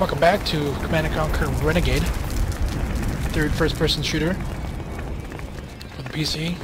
Welcome back to Command & Conquer Renegade. Third first-person shooter. For the PC.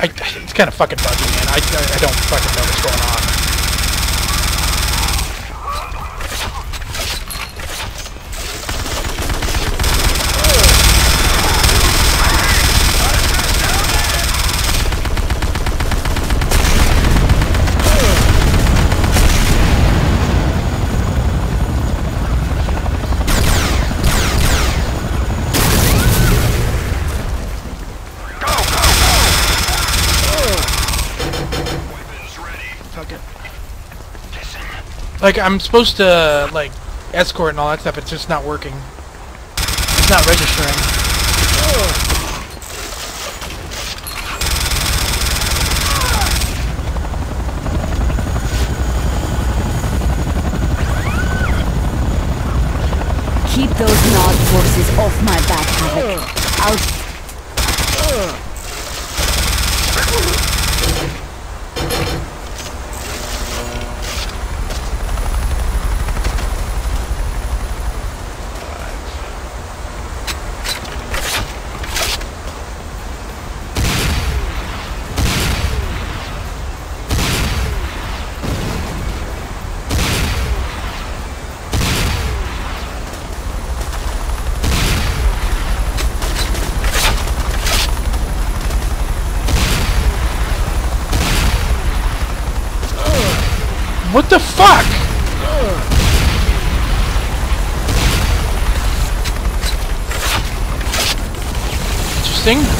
I, it's kind of fucking buggy, man. I, I, I don't fucking know Like, I'm supposed to, like, escort and all that stuff, it's just not working. It's not registering. Keep those Nod forces off my back, Havoc. I'll... What the fuck? Interesting.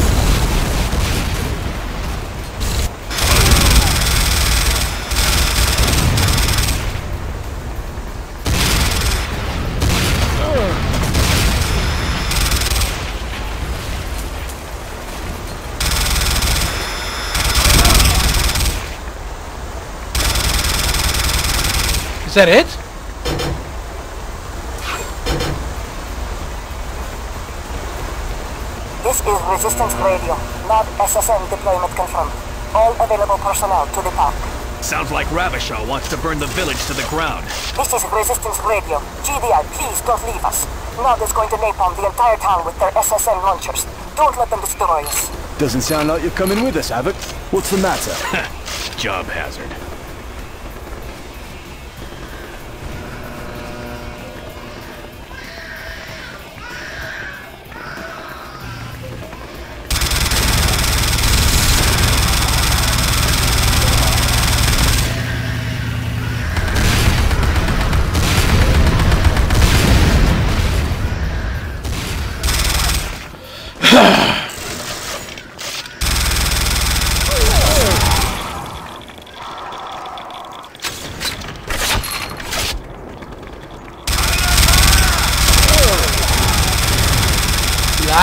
Is that it? This is Resistance Radio, Nod SSM deployment confirmed. All available personnel to the park. Sounds like Raveshaw wants to burn the village to the ground. This is Resistance Radio. GDI, please don't leave us. Nod is going to napalm the entire town with their SSM launchers. Don't let them destroy us. Doesn't sound like you're coming with us, Havoc. What's the matter? Job hazard.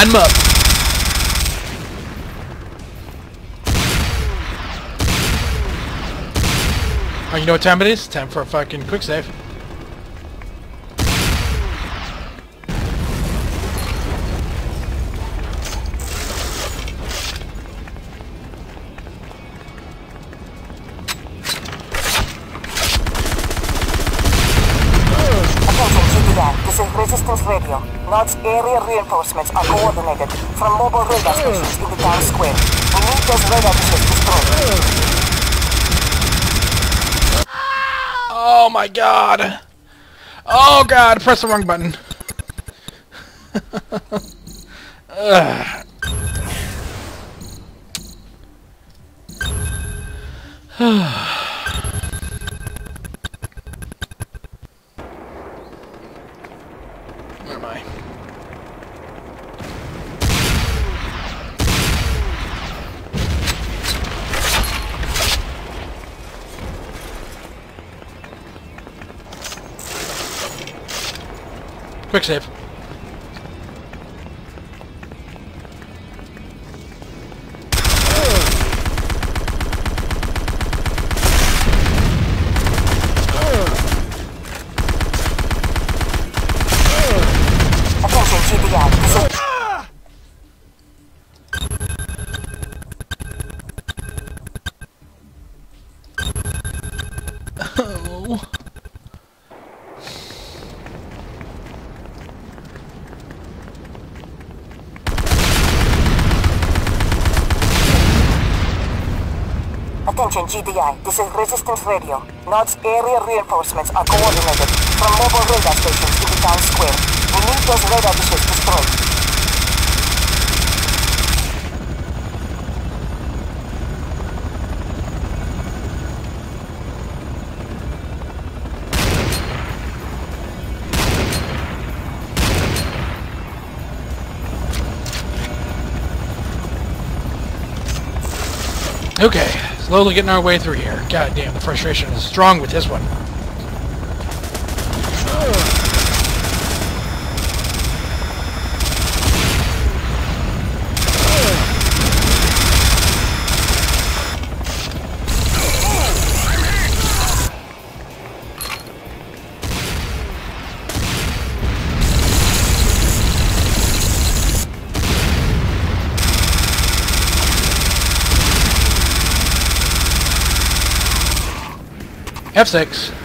'Em up. Oh, you know what time it is? Time for a fucking quick save. Is Resistance Radio. Nod's area reinforcements are coordinated from mobile radar stations in the town square. We need those radar dishes destroyed. Oh my god. Oh god, press the wrong button. Ugh. Quick save. Attention GDI, this is Resistance Radio. Nod's area reinforcements are coordinated from mobile radar stations to the town square. We need those radar dishes destroyed. Okay, slowly getting our way through here. God damn, the frustration is strong with this one. F6.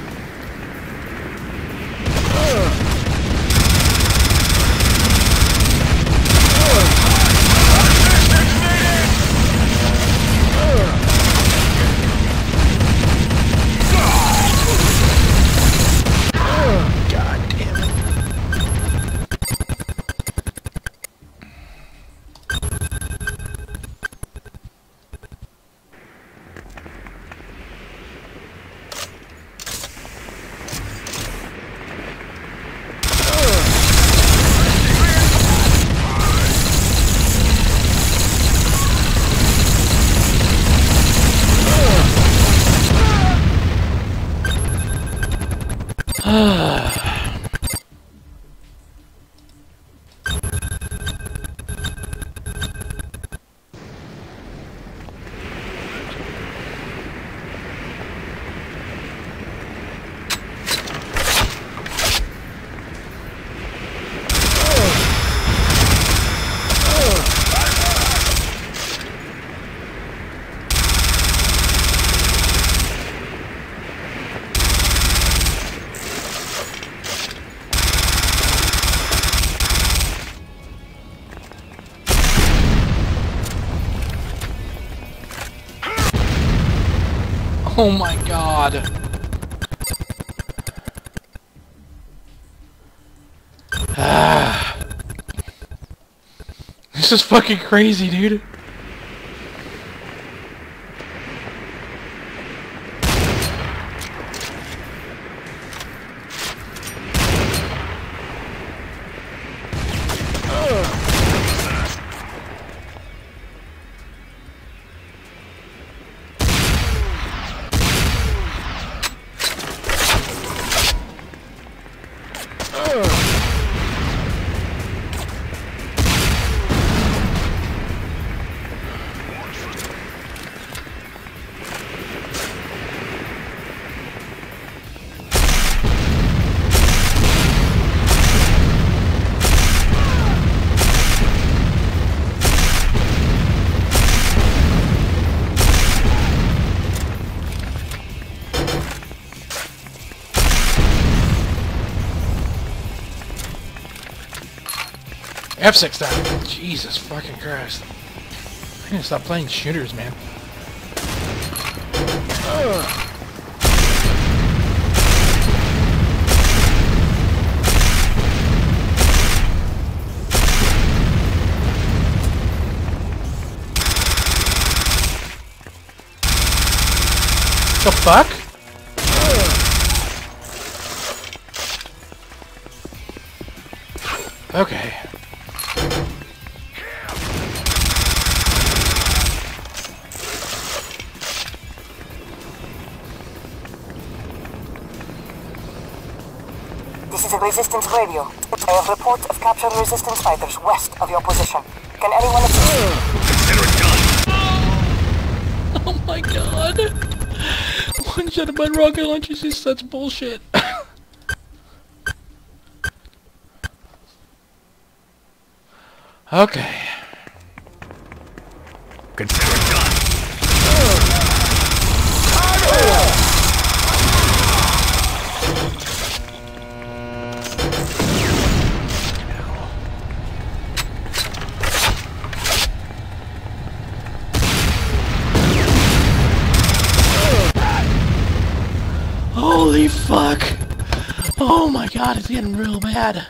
Oh my god. This is fucking crazy, dude. F6 down. Jesus fucking Christ. I need to stop playing shooters, man. The fuck? Okay. Radio. I have reports of captured Resistance fighters west of your position. Can anyone assist? Consider it done. Oh my god. One shot of my rocket launcher is such bullshit. okay. Consider it done. Fuck! Oh my god, it's getting real bad.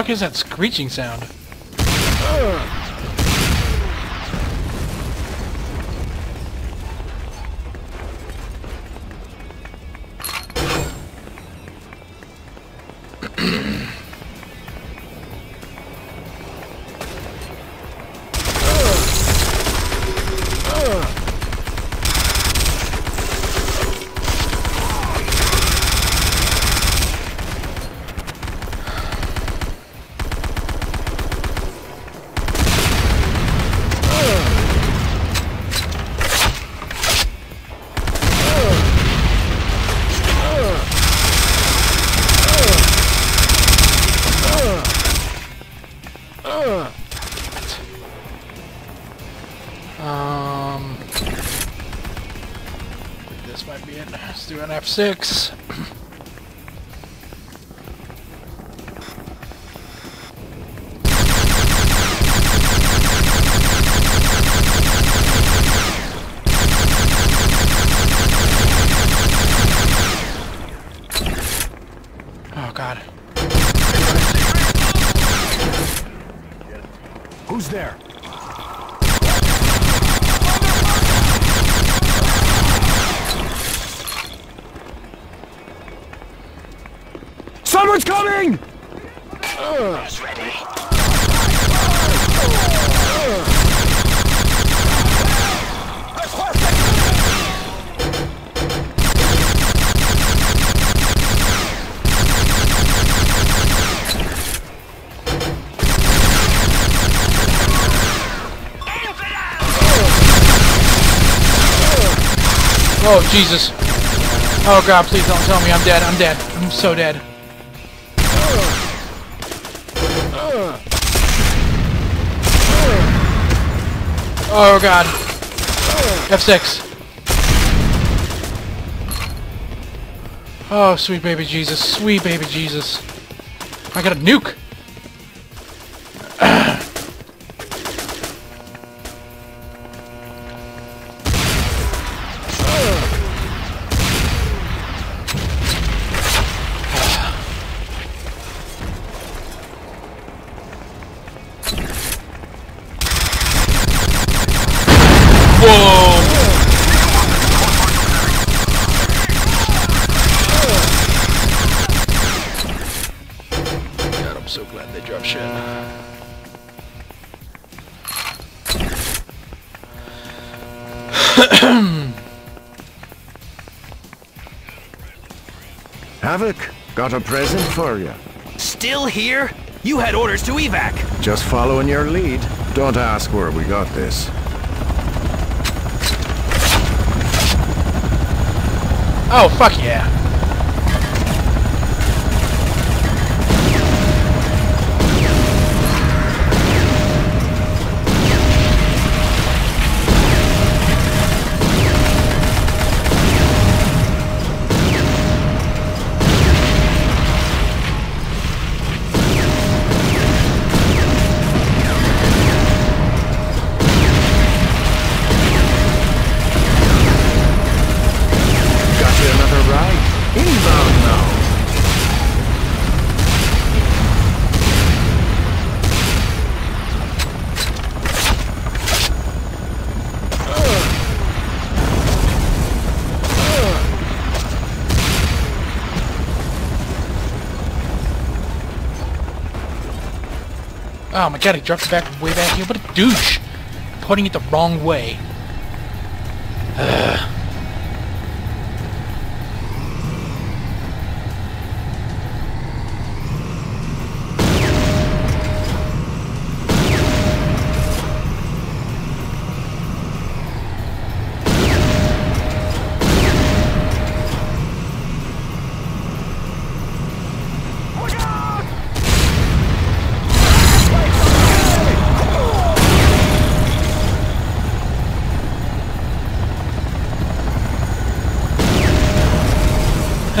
Fuck is that screeching sound? Let's do an F6. Oh, Jesus. Oh, God, please don't tell me I'm dead. I'm dead. I'm so dead. Oh, God. F6. Oh, sweet baby Jesus. Sweet baby Jesus. I got a nuke. Havoc, got a present for you. Still here? You had orders to evac. Just following your lead. Don't ask where we got this. Oh, fuck yeah. God, it back way back here. What a douche! Putting it the wrong way. Ugh.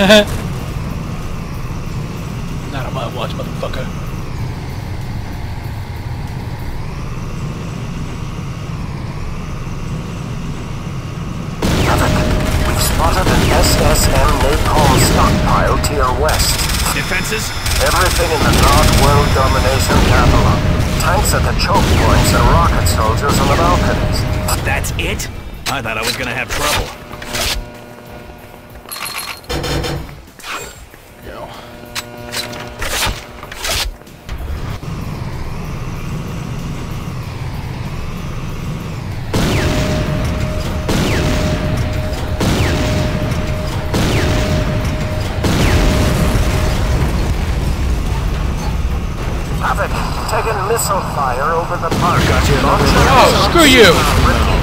Not on my watch, motherfucker. We've spotted an SSM napalm stockpile to your west. Defenses? Everything in the Nod World Domination catalog. Tanks at the choke points and rocket soldiers on the balconies. That's it? I thought I was gonna have trouble. Missile fire over the park. Got you another Oh, screw you!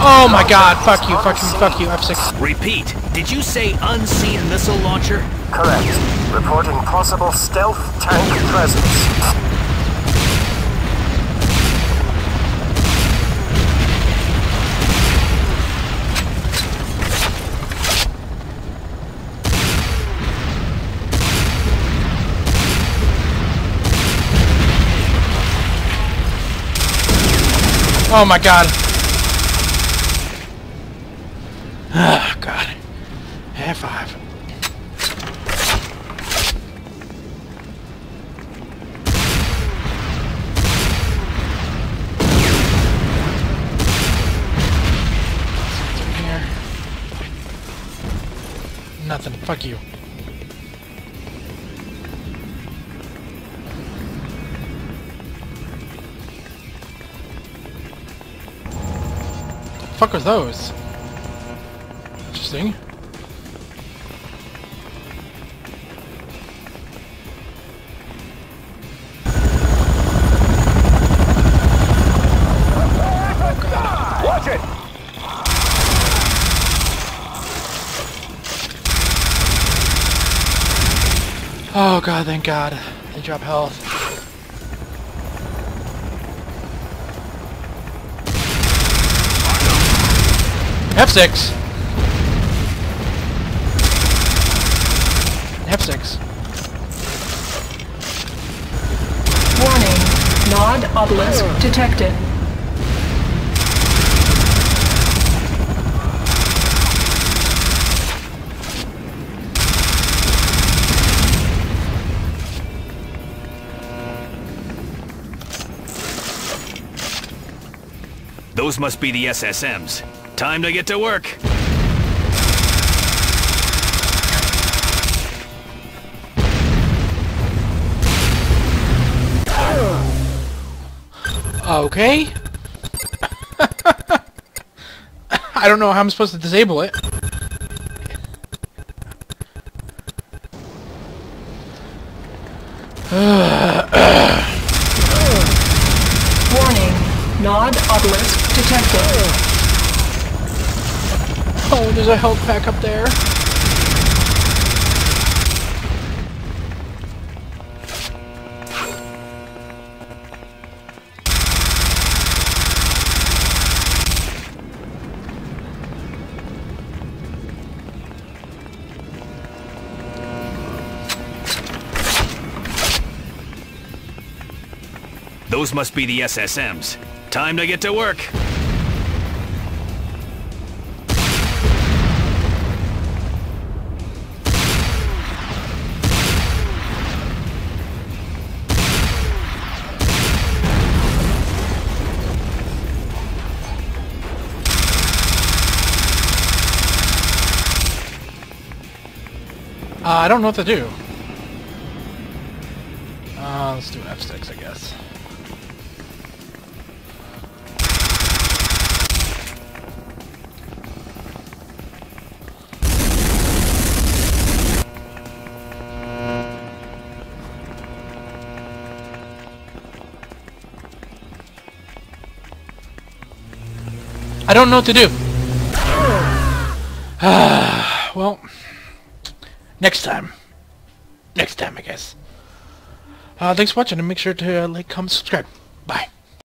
Oh my god, fuck you, fuck you, fuck you, F6. Repeat, did you say unseen missile launcher? Correct. Reporting possible stealth tank presence. Oh my god. Ah, god. F5. Nothing. Fuck you. Fuck are those? Interesting. Oh god, thank god. They drop health. F6! F6. Warning. Nod obelisk detected. Those must be the SSMs. Time to get to work. Okay. I don't know how I'm supposed to disable it. Pack up there. Those must be the SSMs. Time to get to work. Uh, I don't know what to do. Uh, let's do an F6, I guess. I don't know what to do. Next time. Next time, I guess. Uh, thanks for watching, and make sure to uh, like, comment, subscribe. Bye.